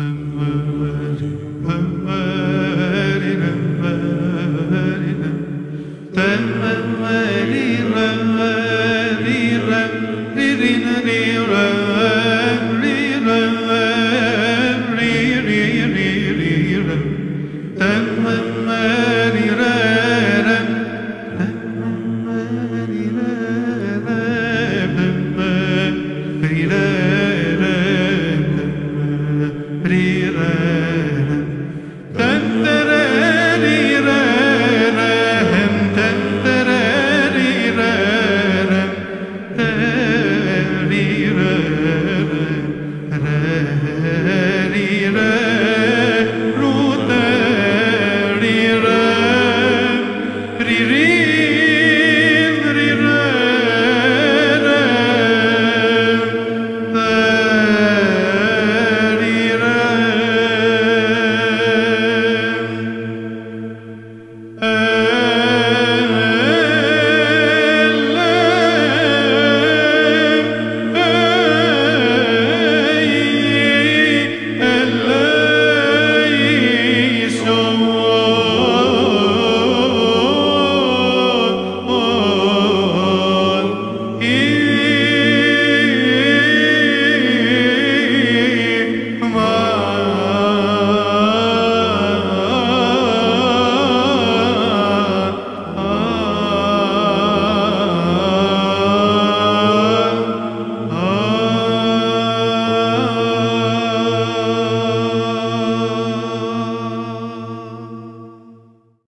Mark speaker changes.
Speaker 1: Rire